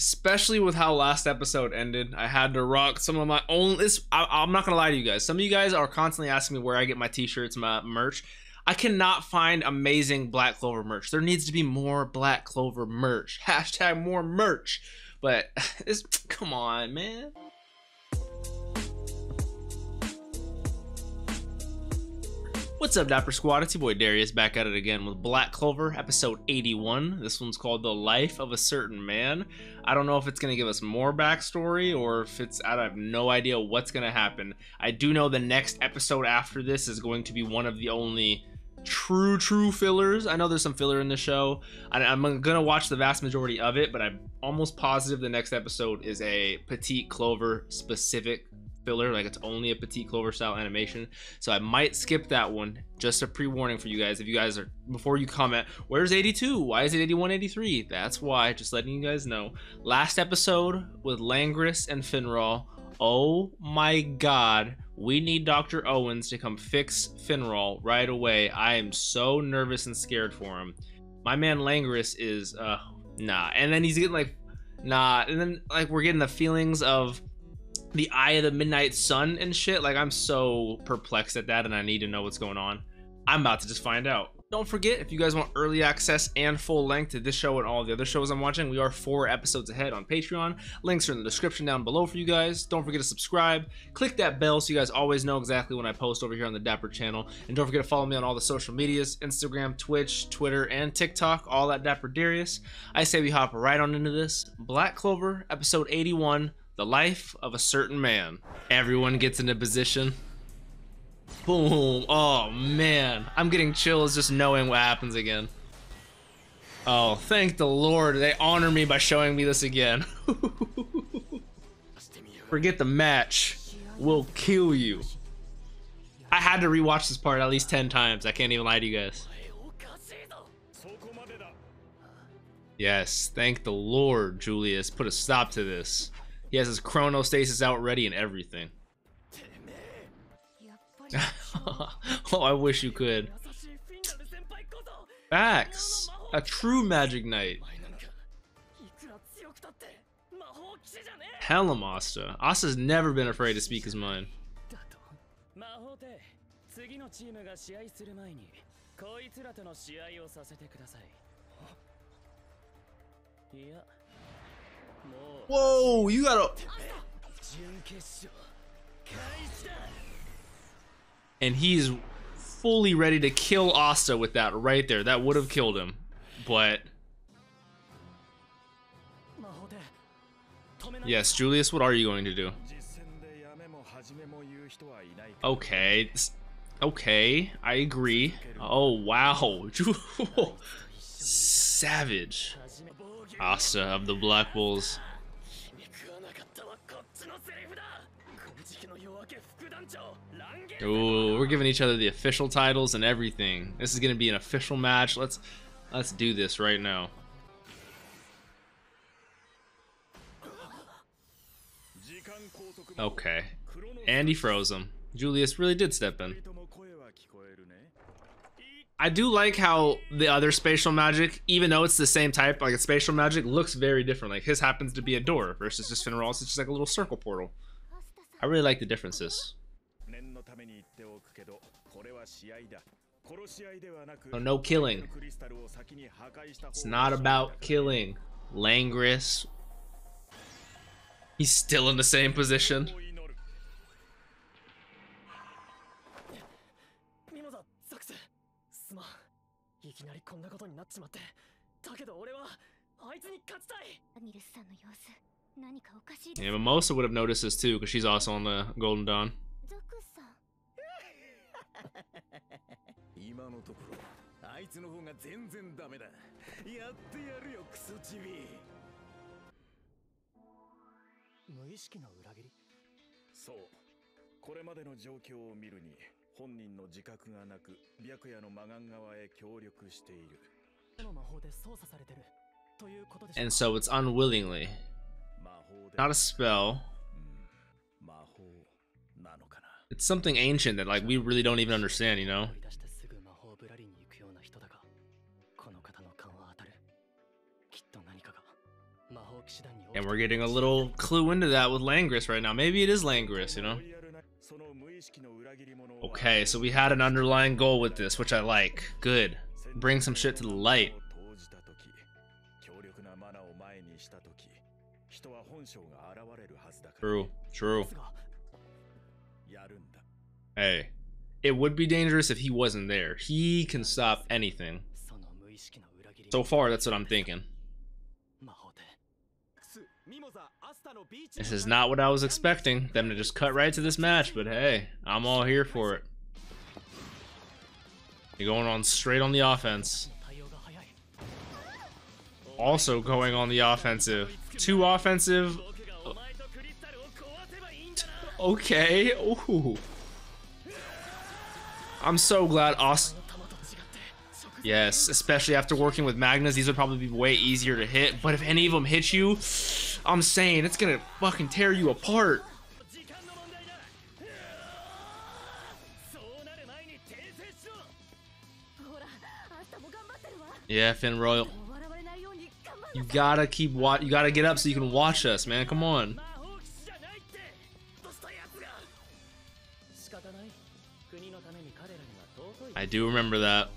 especially with how last episode ended. I had to rock some of my own. This I, am not gonna lie to you guys. Some of you guys are constantly asking me where I get my t-shirts, my merch. I cannot find amazing Black Clover merch. There needs to be more Black Clover merch. Hashtag more merch. But it's come on, man. What's up, Dapper Squad? It's your boy Darius back at it again with Black Clover, episode 81. This one's called The Life of a Certain Man. I don't know if it's going to give us more backstory or if it's, I have no idea what's going to happen. I do know the next episode after this is going to be one of the only true, true fillers. I know there's some filler in the show. I'm going to watch the vast majority of it, but I'm almost positive the next episode is a Petite Clover specific filler like it's only a petite clover style animation. So i might skip that one. Just a pre-warning for you guys. If you guys are before you comment where's 82 why is it 81 83 that's why just letting you guys know. Last episode with langris and finral. Oh my god. We need dr owens to come fix finral right away. I am so nervous and scared for him. My man langris is uh nah. And then he's getting like nah. And then like we're getting the feelings of the eye of the midnight sun and shit like i'm so perplexed at that and i need to know what's going on. I'm about to just find out. Don't forget if you guys want early access and full length to this show and all the other shows i'm watching we are four episodes ahead on patreon. Links are in the description down below for you guys. Don't forget to subscribe. Click that bell so you guys always know exactly when i post over here on the dapper channel. And don't forget to follow me on all the social medias instagram twitch twitter and tiktok all at dapper darius. I say we hop right on into this black clover episode 81 the life of a certain man. Everyone gets into position. Boom. Oh, man. I'm getting chills just knowing what happens again. Oh, thank the Lord. They honor me by showing me this again. Forget the match. We'll kill you. I had to rewatch this part at least 10 times. I can't even lie to you guys. Yes, thank the Lord, Julius. Put a stop to this. He has his chronostasis out ready and everything. oh, I wish you could. Facts. A true magic knight. Hell Asta. Asta's never been afraid to speak his mind. Whoa, you gotta. And he's fully ready to kill Asta with that right there. That would have killed him. But. Yes, Julius, what are you going to do? Okay. Okay, I agree. Oh, wow. Savage. Asta of the Black Bulls. Ooh, we're giving each other the official titles and everything. This is gonna be an official match. Let's let's do this right now. Okay. And he froze him. Julius really did step in. I do like how the other spatial magic, even though it's the same type, like a spatial magic, looks very different. Like his happens to be a door versus just Finral's, it's just like a little circle portal. I really like the differences. Oh, no killing. It's not about killing. Langris. He's still in the same position. いきなりこんなことになっちまって。だけど俺はあいつに勝ちたい。ニルスさんの様子何かおかしい Yeah, Mimosa would have noticed this too, because she's also on the Golden Dawn. ザクさん今のところあいつの方が全然ダメだ。やってやるよクソチビ。無意識の裏切り？そう。これまでの状況を見るに本人の自覚がなく白夜の魔眼側へ協力している And so it's unwillingly not a spell it's something ancient that like we really don't even understand you know And we're getting a little clue into that with Langris right now. Maybe it is Langris, you know? Okay, so we had an underlying goal with this, which I like. Good. Bring some shit to the light. True, true. Hey, it would be dangerous if he wasn't there. He can stop anything. So far, that's what I'm thinking. This is not what I was expecting, them to just cut right to this match, but hey, I'm all here for it. You're going on straight on the offense. Also going on the offensive. Too offensive. Okay. Ooh. I'm so glad Austin. Yes, especially after working with Magnas, these would probably be way easier to hit. But if any of them hit you, I'm saying it's gonna fucking tear you apart. Yeah, Finral. You gotta keep watch. You gotta get up so you can watch us, man. Come on. I do remember that.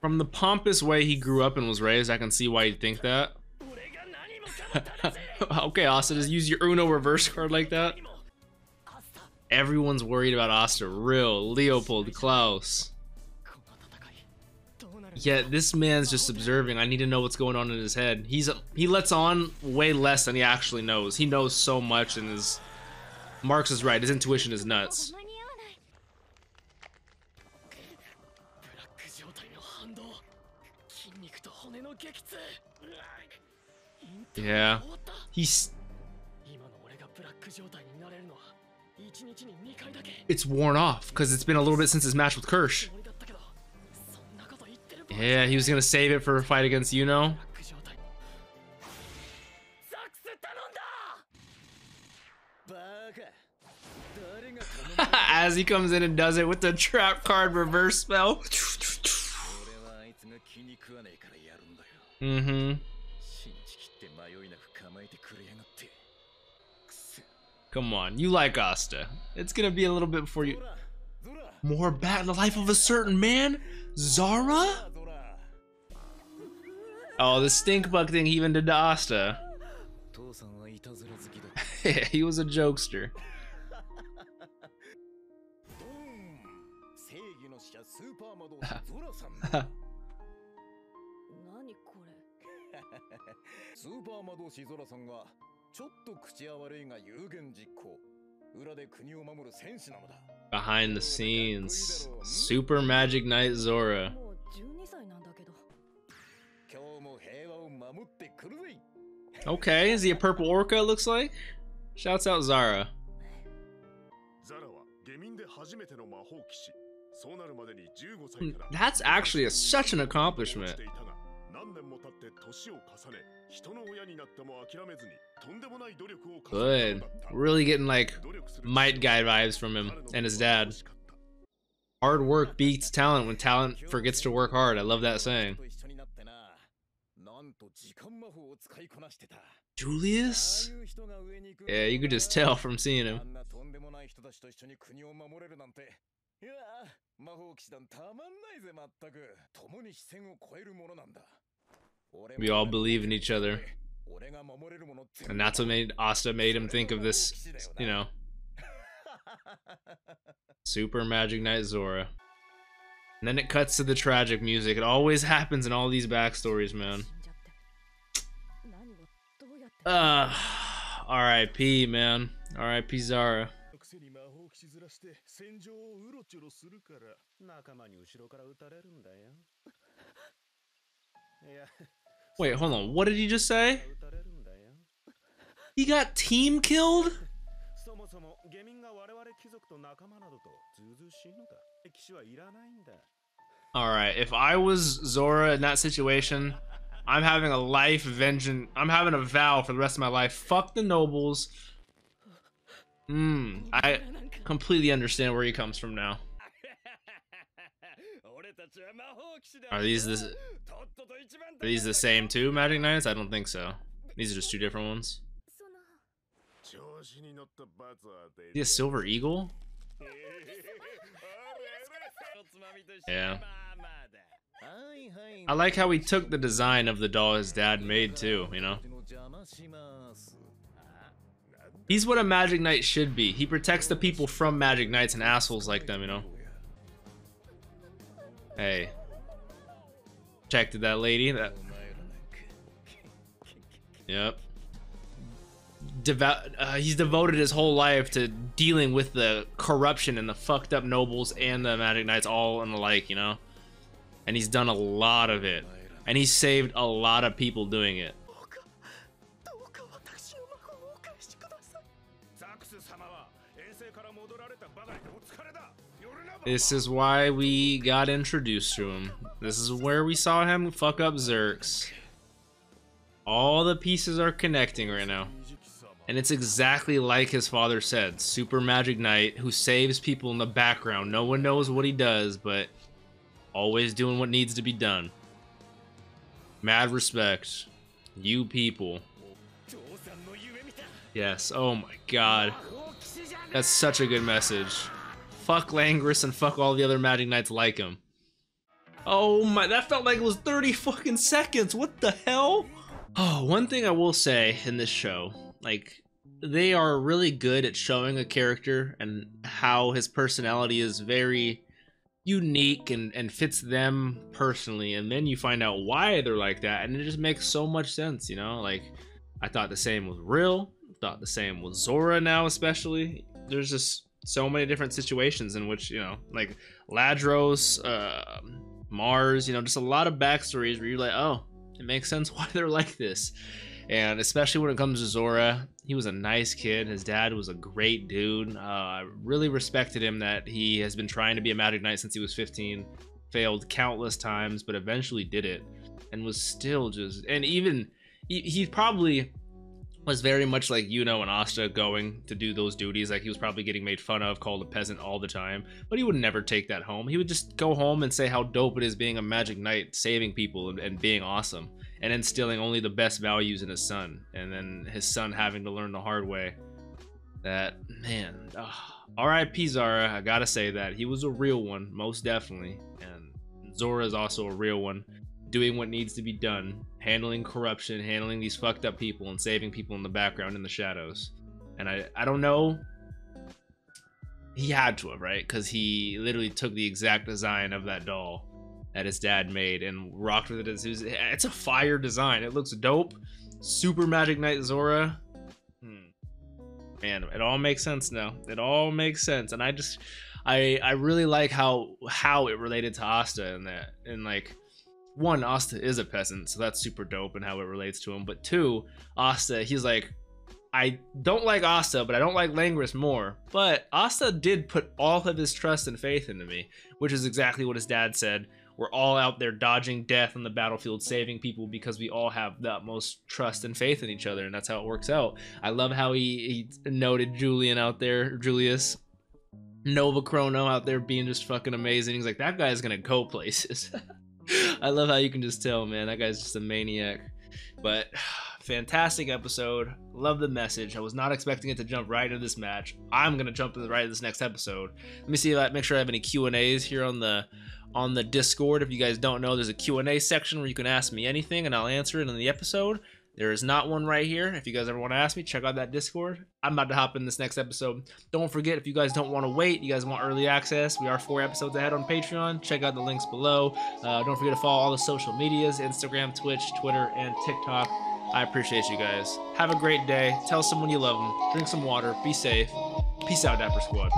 From the pompous way he grew up and was raised, I can see why you'd think that. okay, Asta, just use your Uno reverse card like that. Everyone's worried about Asta. Real, Leopold, Klaus. Yeah, this man's just observing. I need to know what's going on in his head. He's he lets on way less than he actually knows. He knows so much, and his Marks is right. His intuition is nuts. Yeah. He's. It's worn off because it's been a little bit since his match with Kirsch. Yeah, he was gonna save it for a fight against Yuno. As he comes in and does it with the trap card reverse spell. mm-hmm. Come on, you like Asta. It's gonna be a little bit before you. More bad in the life of a certain man? Zara? Oh, the stink bug thing he even did to Asta. he was a jokester. Behind the scenes, Super Magic Knight Zora. Okay, is he a purple orca it looks like? Shouts out Zara. That's actually a, such an accomplishment. Good. Really getting like Might Guy vibes from him and his dad. Hard work beats talent when talent forgets to work hard. I love that saying. Julius? Yeah, you could just tell from seeing him. We all believe in each other. And that's what made Asta made him think of this, you know. Super Magic Knight Zora. And then it cuts to the tragic music. It always happens in all these backstories, man. Uh, R.I.P. man. R.I.P. Zara. Wait, hold on. What did he just say? He got team killed? Alright, if I was Zora in that situation, I'm having a life vengeance. I'm having a vow for the rest of my life. Fuck the nobles. Hmm. I completely understand where he comes from now. Are these the are these the same two Magic Knights? I don't think so. These are just two different ones. Is he a silver eagle? Yeah. I like how he took the design of the doll his dad made too, you know? He's what a Magic Knight should be. He protects the people from Magic Knights and assholes like them, you know? Hey. Protected that lady. That... Yep. Devout, uh, he's devoted his whole life to dealing with the corruption and the fucked up nobles and the Magic Knights all and the like, you know? And he's done a lot of it. And he's saved a lot of people doing it. This is why we got introduced to him. This is where we saw him fuck up Zerx. All the pieces are connecting right now. And it's exactly like his father said. Super Magic Knight who saves people in the background. No one knows what he does, but always doing what needs to be done. Mad respect. You people. Yes, oh my god. That's such a good message. Fuck Langris and fuck all the other Magic Knights like him. Oh my, that felt like it was 30 fucking seconds. What the hell? Oh, one thing I will say in this show, like, they are really good at showing a character and how his personality is very unique and, and fits them personally. And then you find out why they're like that. And it just makes so much sense, you know? Like, I thought the same was real. Thought the same with Zora now, especially. There's just so many different situations in which you know like ladros uh, mars you know just a lot of backstories where you're like oh it makes sense why they're like this. And especially when it comes to zora he was a nice kid. His dad was a great dude. Uh, i really respected him that he has been trying to be a magic knight since he was 15 failed countless times but eventually did it and was still just and even he, he probably was very much like Yuno and Asta going to do those duties. Like he was probably getting made fun of, called a peasant all the time. But he would never take that home. He would just go home and say how dope it is being a magic knight, saving people and, and being awesome, and instilling only the best values in his son. And then his son having to learn the hard way. That man, ah, oh, R.I.P. Zara. I gotta say that he was a real one, most definitely. And Zora is also a real one doing what needs to be done, handling corruption, handling these fucked up people, and saving people in the background in the shadows. And I, I don't know. He had to have, right? Because he literally took the exact design of that doll that his dad made and rocked with it. It's a fire design. It looks dope. Super Magic Knight Zora. Hmm. Man, it all makes sense now. It all makes sense, and I just, I, I really like how how it related to Asta and that, and like one, Asta is a peasant, so that's super dope and how it relates to him. But two, Asta, he's like, I don't like Asta, but I don't like Langris more. But Asta did put all of his trust and faith into me, which is exactly what his dad said. We're all out there dodging death on the battlefield, saving people because we all have the utmost trust and faith in each other, and that's how it works out. I love how he, he noted Julian out there, Julius, Novachrono out there being just fucking amazing. He's like, that guy's gonna go places. I love how you can just tell, man. That guy's just a maniac. But fantastic episode. Love the message. I was not expecting it to jump right into this match. I'm gonna jump in right into this next episode. Let me see if I make sure I have any Q and A's here on the on the Discord. If you guys don't know, there's a Q and A section where you can ask me anything and I'll answer it in the episode. There is not one right here. If you guys ever want to ask me, check out that Discord. I'm about to hop in this next episode. Don't forget, if you guys don't want to wait, you guys want early access, we are four episodes ahead on Patreon. Check out the links below. Uh, don't forget to follow all the social medias Instagram, Twitch, Twitter, and TikTok. I appreciate you guys. Have a great day. Tell someone you love them. Drink some water. Be safe. Peace out, Dapper Squad.